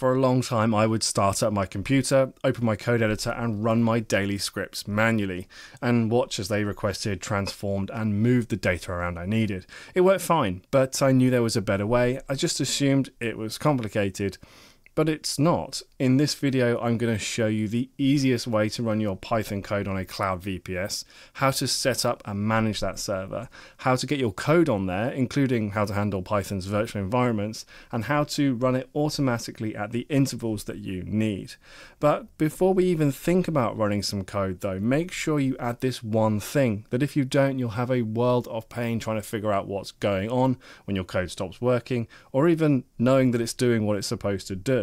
For a long time, I would start up my computer, open my code editor, and run my daily scripts manually, and watch as they requested, transformed, and moved the data around I needed. It worked fine, but I knew there was a better way. I just assumed it was complicated but it's not. In this video, I'm going to show you the easiest way to run your Python code on a cloud VPS, how to set up and manage that server, how to get your code on there, including how to handle Python's virtual environments, and how to run it automatically at the intervals that you need. But before we even think about running some code though, make sure you add this one thing, that if you don't, you'll have a world of pain trying to figure out what's going on when your code stops working, or even knowing that it's doing what it's supposed to do.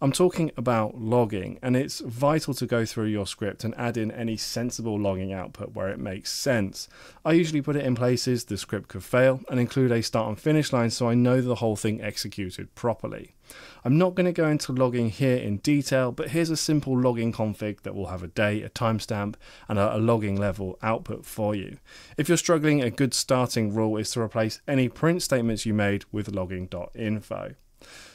I'm talking about logging, and it's vital to go through your script and add in any sensible logging output where it makes sense. I usually put it in places the script could fail and include a start and finish line so I know the whole thing executed properly. I'm not going to go into logging here in detail, but here's a simple logging config that will have a day, a timestamp, and a, a logging level output for you. If you're struggling, a good starting rule is to replace any print statements you made with logging.info.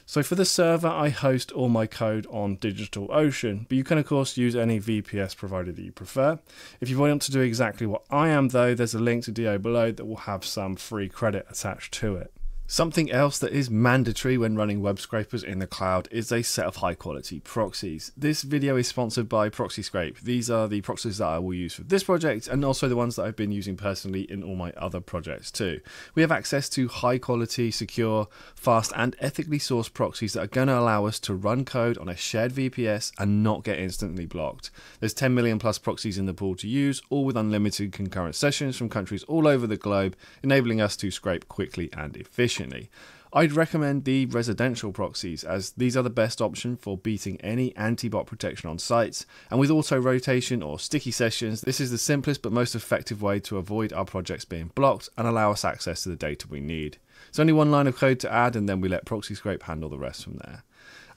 So for the server, I host all my code on DigitalOcean, but you can of course use any VPS provider that you prefer. If you want to do exactly what I am though, there's a link to Do below that will have some free credit attached to it. Something else that is mandatory when running web scrapers in the cloud is a set of high quality proxies. This video is sponsored by ProxyScrape. These are the proxies that I will use for this project and also the ones that I've been using personally in all my other projects too. We have access to high quality, secure, fast and ethically sourced proxies that are going to allow us to run code on a shared VPS and not get instantly blocked. There's 10 million plus proxies in the pool to use, all with unlimited concurrent sessions from countries all over the globe, enabling us to scrape quickly and efficiently efficiently. I'd recommend the residential proxies as these are the best option for beating any anti-bot protection on sites and with auto rotation or sticky sessions this is the simplest but most effective way to avoid our projects being blocked and allow us access to the data we need. It's only one line of code to add and then we let ProxyScrape handle the rest from there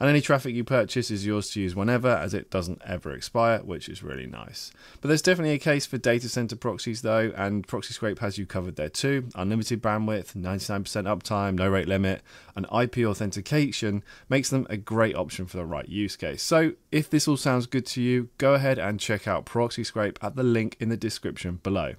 and any traffic you purchase is yours to use whenever as it doesn't ever expire which is really nice. But there's definitely a case for data center proxies though and ProxyScrape has you covered there too. Unlimited bandwidth 99% uptime no rate limit and IP authentication makes them a great option for the right use case. So if this all sounds good to you go ahead and check out ProxyScrape at the link in the description below.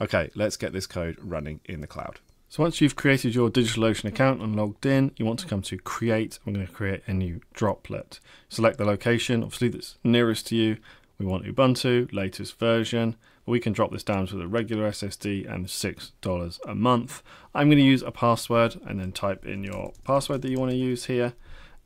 Okay let's get this code running in the cloud so once you've created your DigitalOcean account and logged in, you want to come to create. I'm going to create a new droplet. Select the location, obviously that's nearest to you. We want Ubuntu, latest version. We can drop this down to the regular SSD and $6 a month. I'm going to use a password and then type in your password that you want to use here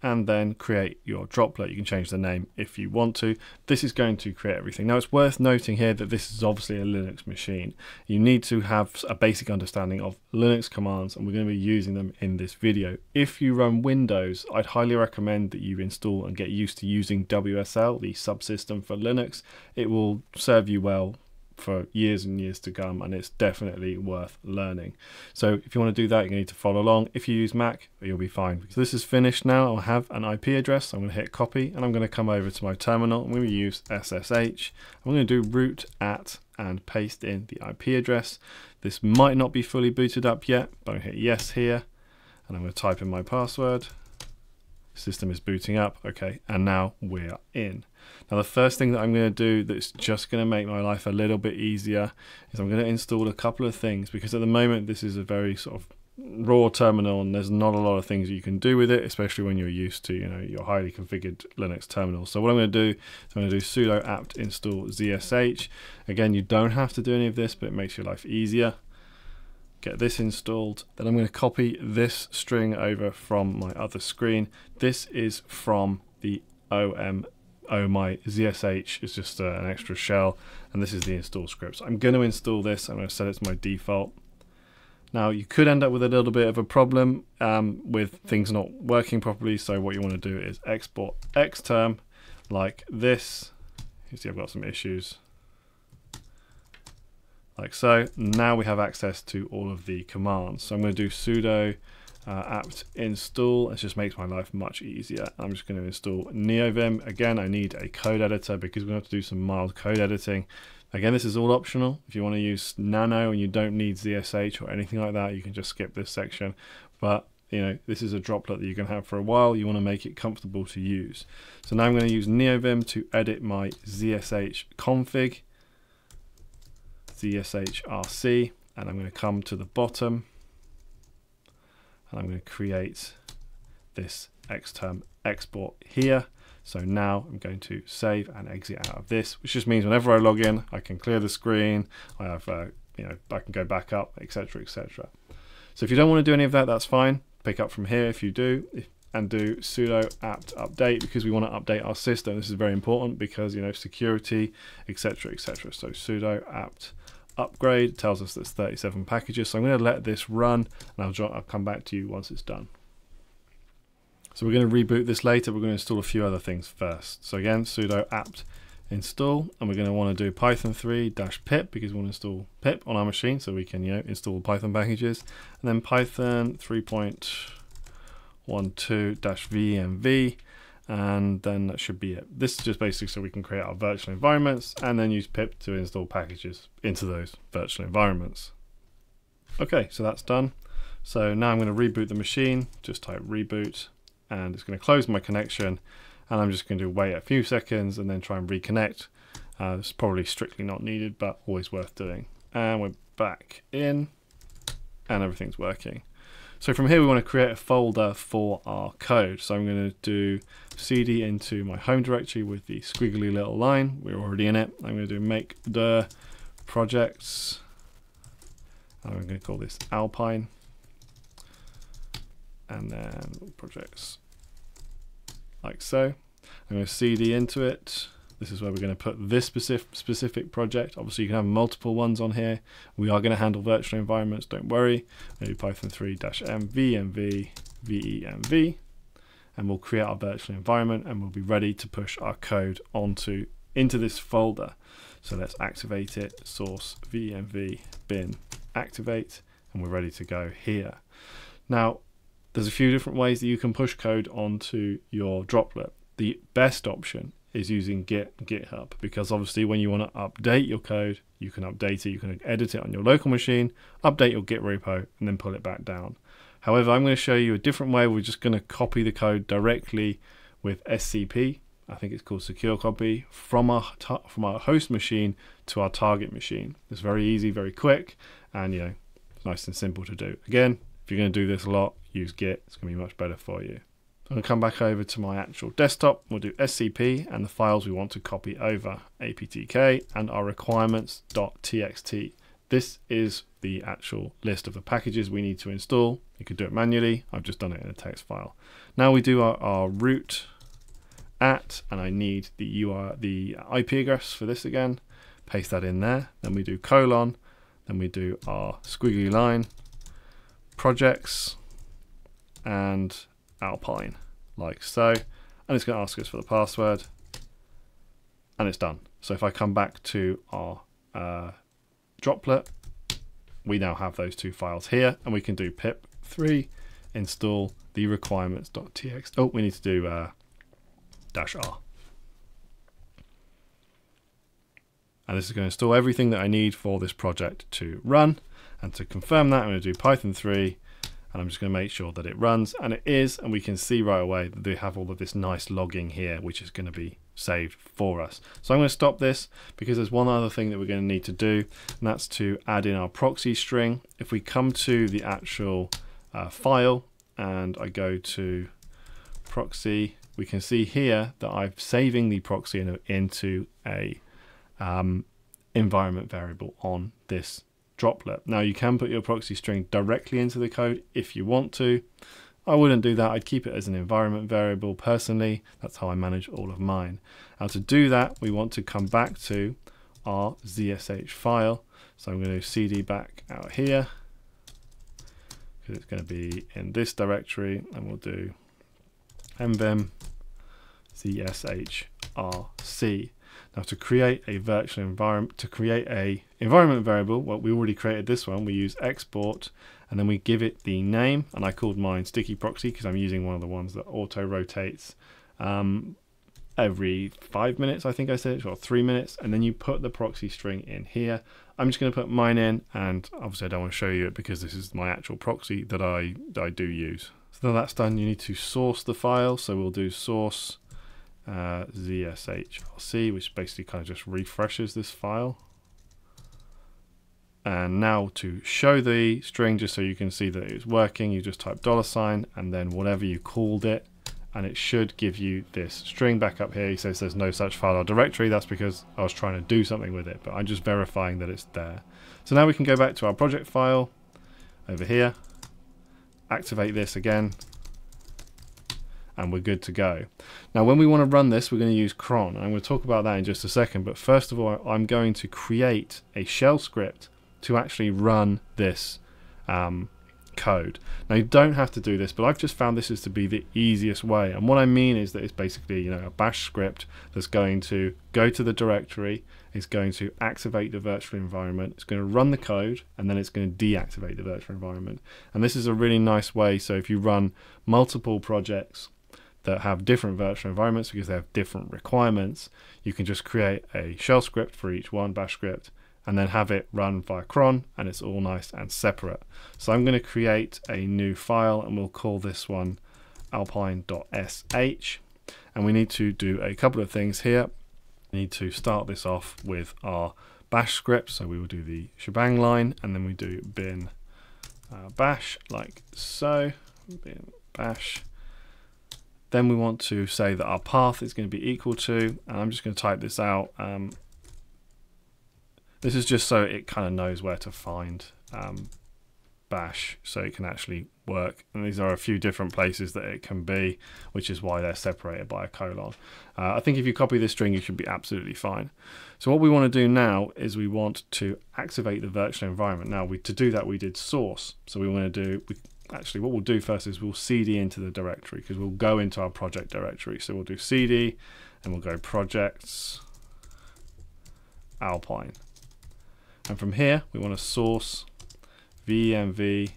and then create your droplet. You can change the name if you want to. This is going to create everything. Now it's worth noting here that this is obviously a Linux machine. You need to have a basic understanding of Linux commands and we're going to be using them in this video. If you run Windows, I'd highly recommend that you install and get used to using WSL, the subsystem for Linux. It will serve you well for years and years to come and it's definitely worth learning. So if you want to do that you need to follow along. If you use mac you'll be fine. So this is finished now i'll have an ip address. I'm going to hit copy and i'm going to come over to my terminal. I'm going to use ssh i'm going to do root at and paste in the ip address. This might not be fully booted up yet but i'm going to hit yes here and i'm going to type in my password system is booting up okay and now we're in. Now the first thing that I'm going to do that's just going to make my life a little bit easier is I'm going to install a couple of things because at the moment this is a very sort of raw terminal and there's not a lot of things you can do with it especially when you're used to you know your highly configured linux terminal. So what i'm going to do is i'm going to do sudo apt install zsh. Again you don't have to do any of this but it makes your life easier get this installed then i'm going to copy this string over from my other screen this is from the om oh my ZSH is just uh, an extra shell and this is the install script. So I'm going to install this. I'm going to set it to my default. Now you could end up with a little bit of a problem um, with things not working properly. So what you want to do is export xterm like this. You see I've got some issues like so. Now we have access to all of the commands. So I'm going to do sudo uh, apt install. It just makes my life much easier. I'm just going to install NeoVim. Again, I need a code editor because we're going to have to do some mild code editing. Again, this is all optional. If you want to use Nano and you don't need ZSH or anything like that, you can just skip this section. But you know, this is a droplet that you can have for a while. You want to make it comfortable to use. So now I'm going to use NeoVim to edit my ZSH config, ZSHRC, and I'm going to come to the bottom and I'm going to create this Xterm export here. So now I'm going to save and exit out of this, which just means whenever I log in, I can clear the screen. I have, uh, you know, I can go back up, etc., etc. So if you don't want to do any of that, that's fine. Pick up from here if you do, and do sudo apt update because we want to update our system. This is very important because you know security, etc., etc. So sudo apt upgrade tells us there's 37 packages. So I'm going to let this run, and I'll, I'll come back to you once it's done. So we're going to reboot this later. We're going to install a few other things first. So again, sudo apt install, and we're going to want to do python 3 dash pip because we want to install pip on our machine so we can you know install Python packages, and then python 3.12 venv, and then that should be it. This is just basically so we can create our virtual environments and then use pip to install packages into those virtual environments. Okay, so that's done. So now I'm going to reboot the machine. Just type reboot and it's going to close my connection and I'm just going to wait a few seconds and then try and reconnect. Uh, it's probably strictly not needed but always worth doing. And we're back in and everything's working. So from here we want to create a folder for our code. So I'm going to do cd into my home directory with the squiggly little line. We're already in it. I'm going to do make the projects. I'm going to call this Alpine and then projects like so. I'm going to cd into it. This is where we're going to put this specific specific project. Obviously, you can have multiple ones on here. We are going to handle virtual environments. Don't worry. Maybe Python 3-m venv venv, and we'll create our virtual environment, and we'll be ready to push our code onto into this folder. So let's activate it. Source venv bin activate, and we're ready to go here. Now, there's a few different ways that you can push code onto your droplet. The best option is using Git GitHub because obviously when you want to update your code, you can update it, you can edit it on your local machine, update your Git repo, and then pull it back down. However, I'm going to show you a different way. We're just going to copy the code directly with SCP. I think it's called Secure Copy from our from our host machine to our target machine. It's very easy, very quick, and you know, nice and simple to do. Again, if you're going to do this a lot, use Git. It's going to be much better for you. I'm going to come back over to my actual desktop. We'll do SCP and the files we want to copy over, aptk and our requirements.txt. This is the actual list of the packages we need to install. You could do it manually. I've just done it in a text file. Now we do our, our root at, and I need the URL, the IP address for this again. Paste that in there. Then we do colon. Then we do our squiggly line projects and Alpine, like so. And it's going to ask us for the password, and it's done. So if I come back to our uh, droplet, we now have those two files here, and we can do pip3 install the requirements.txt. Oh, we need to do uh, dash r. And this is going to install everything that I need for this project to run. And to confirm that, I'm going to do Python 3 and I'm just going to make sure that it runs and it is and we can see right away that they have all of this nice logging here which is going to be saved for us. So I'm going to stop this because there's one other thing that we're going to need to do and that's to add in our proxy string. If we come to the actual uh, file and I go to proxy we can see here that I'm saving the proxy into a um, environment variable on this droplet. Now you can put your proxy string directly into the code if you want to. I wouldn't do that. I'd keep it as an environment variable personally. That's how I manage all of mine. Now to do that, we want to come back to our ZSH file. So I'm going to cd back out here because it's going to be in this directory and we'll do nvim zshrc now to create a virtual environment, to create a environment variable, well, we already created this one. We use export and then we give it the name. And I called mine sticky proxy because I'm using one of the ones that auto rotates um, every five minutes, I think I said, or three minutes, and then you put the proxy string in here. I'm just going to put mine in, and obviously I don't want to show you it because this is my actual proxy that I, that I do use. So now that's done, you need to source the file. So we'll do source uh, zshrc, which basically kind of just refreshes this file. And now to show the string, just so you can see that it's working, you just type dollar sign and then whatever you called it, and it should give you this string back up here. He says there's no such file or directory. That's because I was trying to do something with it, but I'm just verifying that it's there. So now we can go back to our project file over here, activate this again, and we're good to go. Now when we want to run this we're going to use cron. I'm going to talk about that in just a second but first of all I'm going to create a shell script to actually run this um, code. Now you don't have to do this, but I've just found this is to be the easiest way. And what I mean is that it's basically you know a bash script that's going to go to the directory, it's going to activate the virtual environment, it's going to run the code, and then it's going to deactivate the virtual environment. And this is a really nice way. So if you run multiple projects that have different virtual environments because they have different requirements, you can just create a shell script for each one, bash script, and then have it run via cron and it's all nice and separate. So I'm going to create a new file and we'll call this one alpine.sh and we need to do a couple of things here. We need to start this off with our bash script. So we will do the shebang line and then we do bin uh, bash like so. Bin bash then we want to say that our path is going to be equal to, and I'm just going to type this out. Um, this is just so it kind of knows where to find um, bash so it can actually work. And these are a few different places that it can be, which is why they're separated by a colon. Uh, I think if you copy this string, you should be absolutely fine. So what we want to do now is we want to activate the virtual environment. Now, we, to do that, we did source. So we want to do, we actually what we'll do first is we'll cd into the directory because we'll go into our project directory. So we'll do cd and we'll go projects alpine. And from here we want to source venv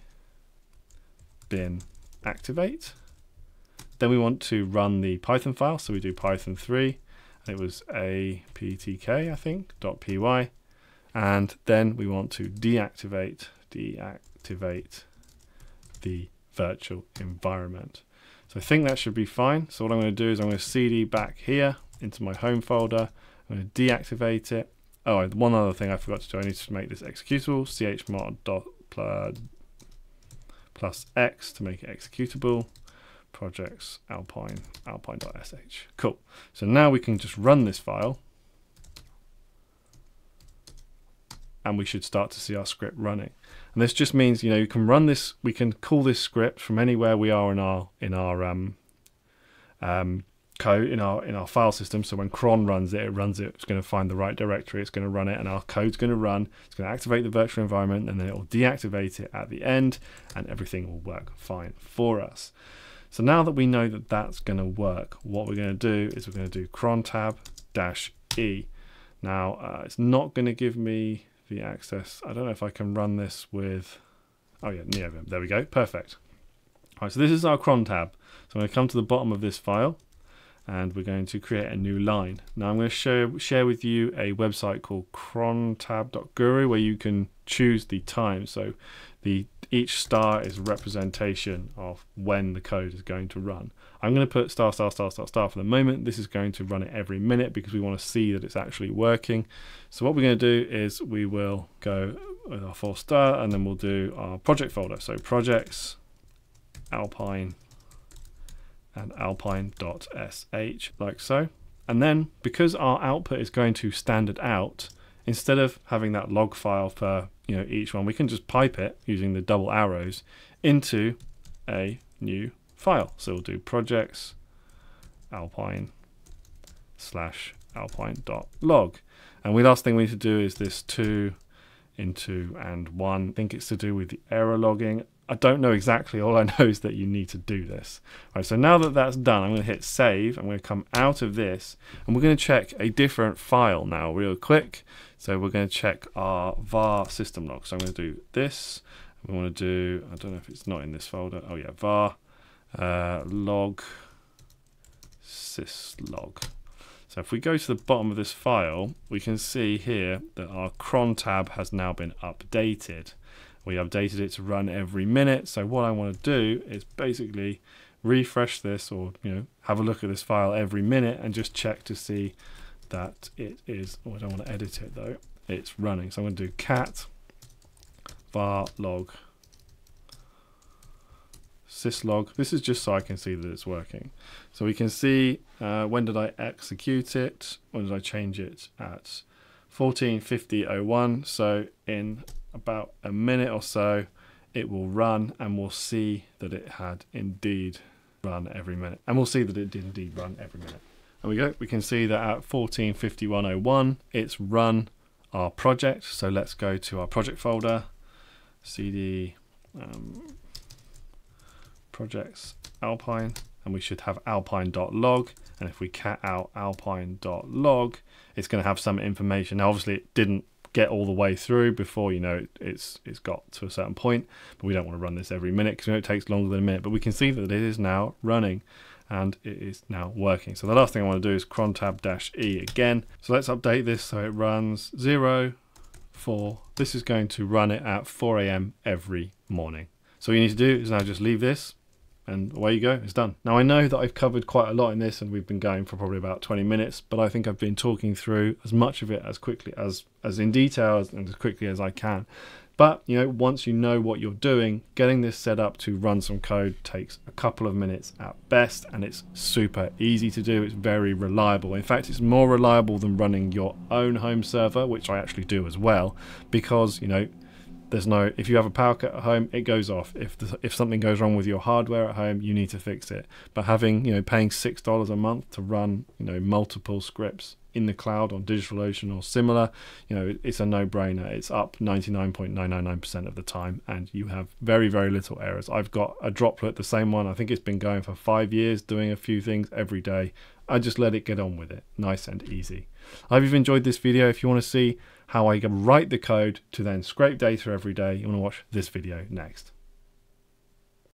bin activate. Then we want to run the Python file. So we do Python 3 and it was aptk I think .py and then we want to deactivate deactivate the virtual environment. So I think that should be fine. So what I'm going to do is I'm going to cd back here into my home folder. I'm going to deactivate it. Oh, one other thing I forgot to do. I need to make this executable. chmod plus x to make it executable. Projects alpine alpine.sh. Cool. So now we can just run this file. And we should start to see our script running. And this just means, you know, you can run this, we can call this script from anywhere we are in our in our um, um, code in our in our file system. So when cron runs it, it runs it. It's going to find the right directory. It's going to run it, and our code's going to run. It's going to activate the virtual environment, and then it will deactivate it at the end, and everything will work fine for us. So now that we know that that's going to work, what we're going to do is we're going to do cron tab dash e. Now uh, it's not going to give me the access. I don't know if I can run this with, oh yeah, NeoVim. There we go, perfect. All right, so this is our cron tab. So I'm going to come to the bottom of this file and we're going to create a new line. Now I'm going to share, share with you a website called crontab.guru where you can choose the time. So the each star is representation of when the code is going to run. I'm going to put star, star, star, star, star for the moment. This is going to run it every minute because we want to see that it's actually working. So what we're going to do is we will go with our four star and then we'll do our project folder. So projects, alpine, and alpine.sh like so. And then because our output is going to standard out, instead of having that log file for you know each one, we can just pipe it using the double arrows into a new file. So we'll do projects alpine slash alpine dot log. And the last thing we need to do is this two into and one. I think it's to do with the error logging. I don't know exactly. All I know is that you need to do this. All right, so now that that's done, I'm going to hit save. I'm going to come out of this and we're going to check a different file now real quick. So we're going to check our var system log. So I'm going to do this. We want to do, I don't know if it's not in this folder. Oh yeah, var uh, log syslog. So if we go to the bottom of this file, we can see here that our cron tab has now been updated. We updated it to run every minute. So what I want to do is basically refresh this or you know have a look at this file every minute and just check to see that it is oh, I don't want to edit it though it's running so I'm going to do cat var log syslog. This is just so I can see that it's working. So we can see uh, when did I execute it, when did I change it at 1450.01. So in about a minute or so, it will run and we'll see that it had indeed run every minute. And we'll see that it did indeed run every minute. There we go. We can see that at 1451.01, it's run our project. So let's go to our project folder, cd um, projects alpine and we should have alpine.log and if we cat out alpine.log it's going to have some information. Now obviously it didn't get all the way through before you know it's it's got to a certain point but we don't want to run this every minute because you know, it takes longer than a minute but we can see that it is now running and it is now working. So the last thing I want to do is cron tab dash e again. So let's update this so it runs 0 4 this is going to run it at 4 a.m every morning. So what you need to do is now just leave this and away you go, it's done. Now I know that I've covered quite a lot in this and we've been going for probably about 20 minutes, but I think I've been talking through as much of it as quickly as, as in detail and as quickly as I can. But you know, once you know what you're doing, getting this set up to run some code takes a couple of minutes at best, and it's super easy to do. It's very reliable. In fact, it's more reliable than running your own home server, which I actually do as well, because you know there's no if you have a power cut at home it goes off. If the, if something goes wrong with your hardware at home you need to fix it. But having you know paying six dollars a month to run you know multiple scripts in the cloud on DigitalOcean or similar you know it's a no-brainer. It's up 99.999% of the time and you have very very little errors. I've got a droplet the same one. I think it's been going for five years doing a few things every day. I just let it get on with it. Nice and easy. I hope you've enjoyed this video. If you want to see how I can write the code to then scrape data every day, you want to watch this video next.